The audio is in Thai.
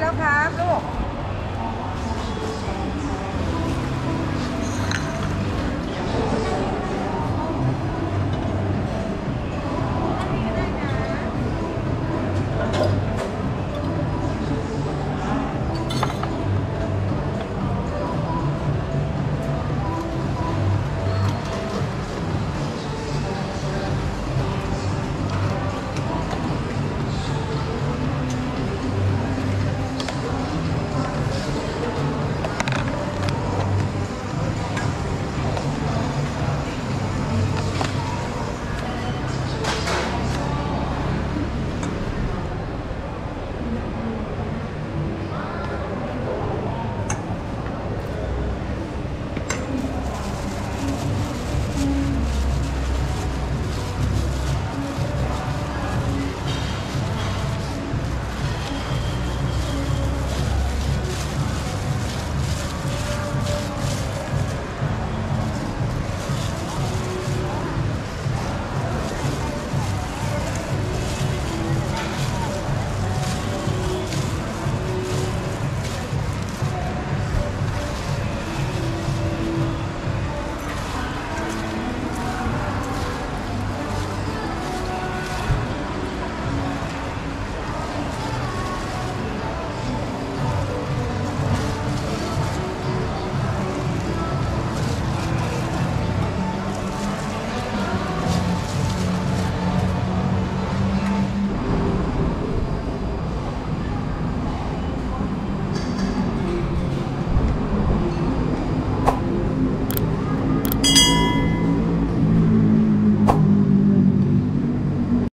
แล้วครับลูก